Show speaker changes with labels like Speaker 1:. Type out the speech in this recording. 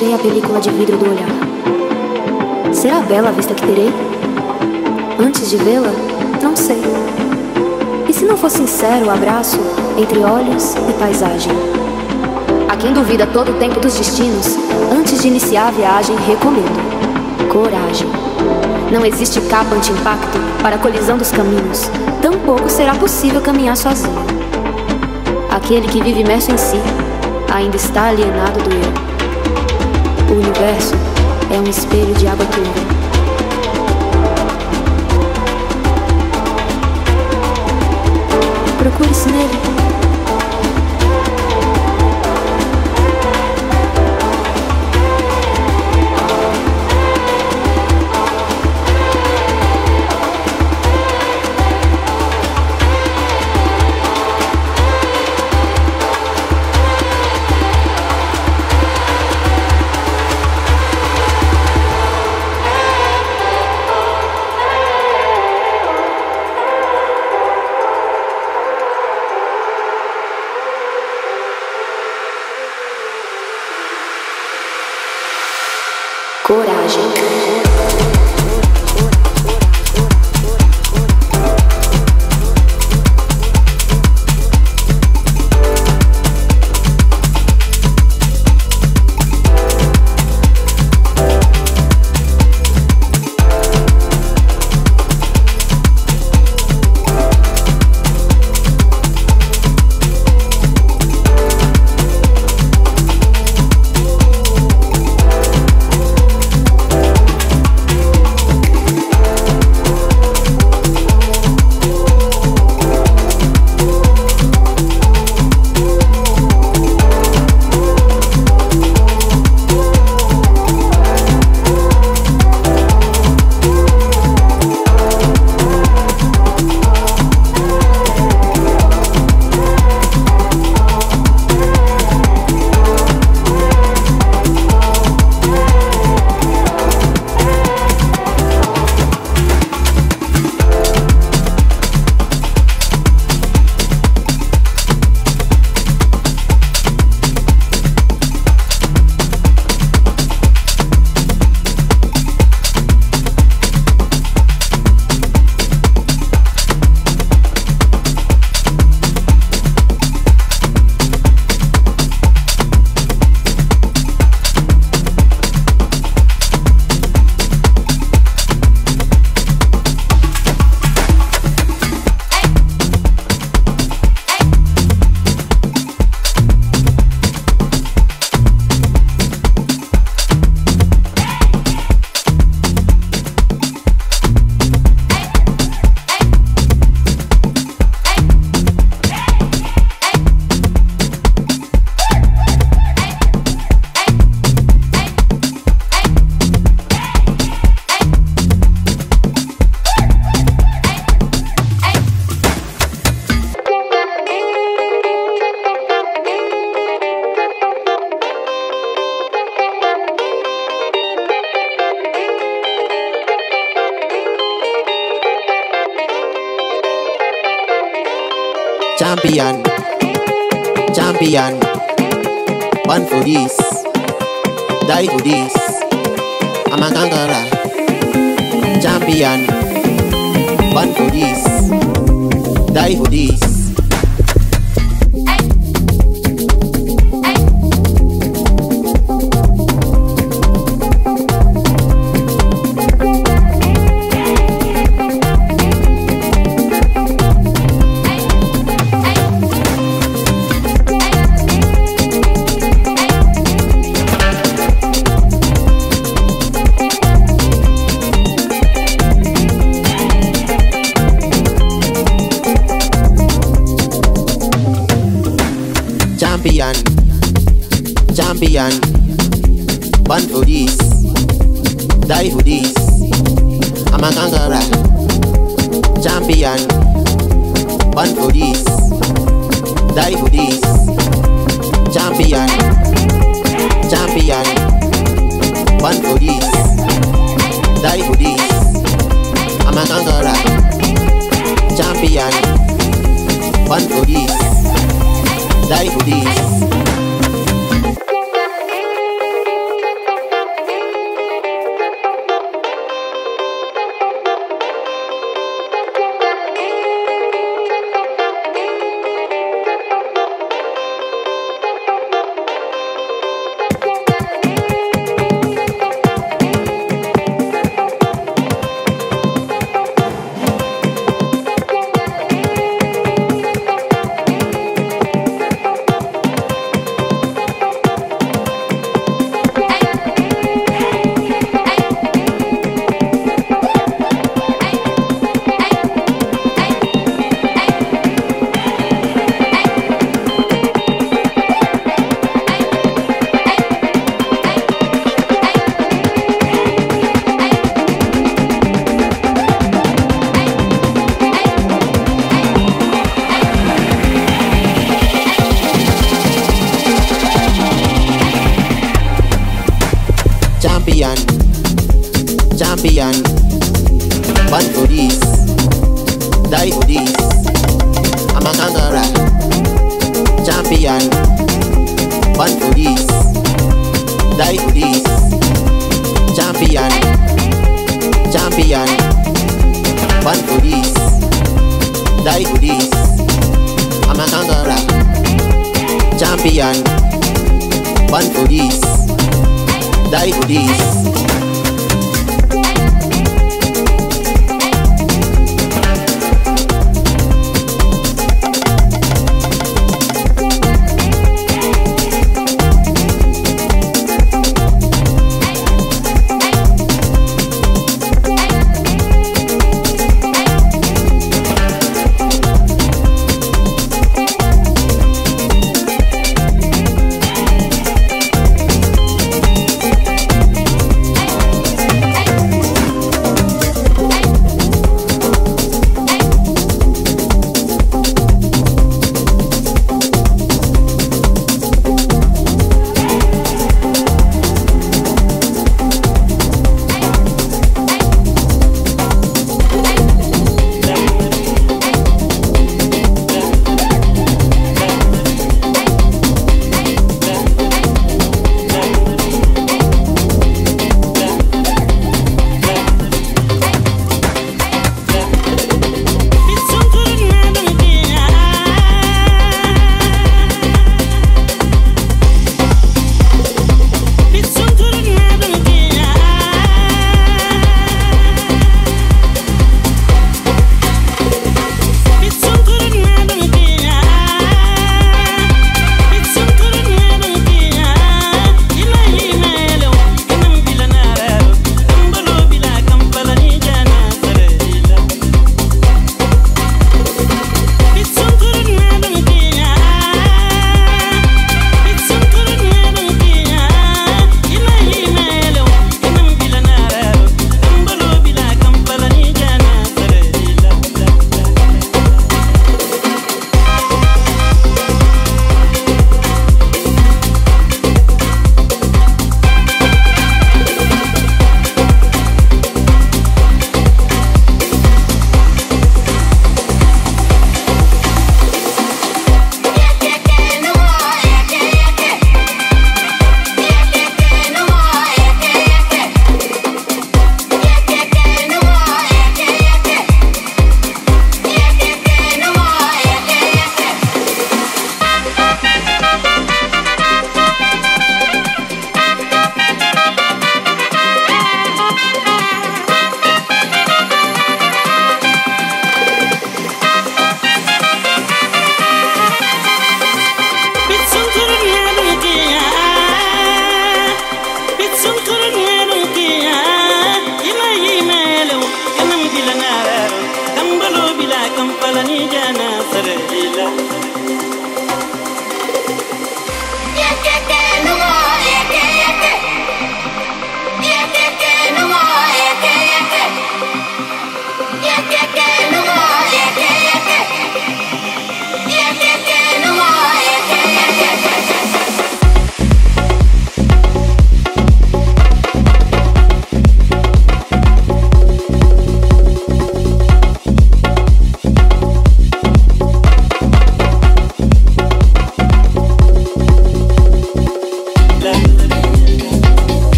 Speaker 1: retirei a película de vidro do olhar. Será bela a vista que terei? Antes de vê-la, não sei. E se não for sincero o abraço entre olhos e paisagem? A quem duvida todo o tempo dos destinos, antes de iniciar a viagem, recomendo coragem. Não existe capa anti-impacto para a colisão dos caminhos, tampouco será possível caminhar sozinho. Aquele que vive imerso em si ainda está alienado do eu. O universo é um espelho de água turva. Procure-se nele.
Speaker 2: champion. Born for this, die for this. I'm a kangaroo, champion. Born for this, die for this. Champion, champion. Born for this, die for this. I'm a kangaroo, champion. Born for this, die for this.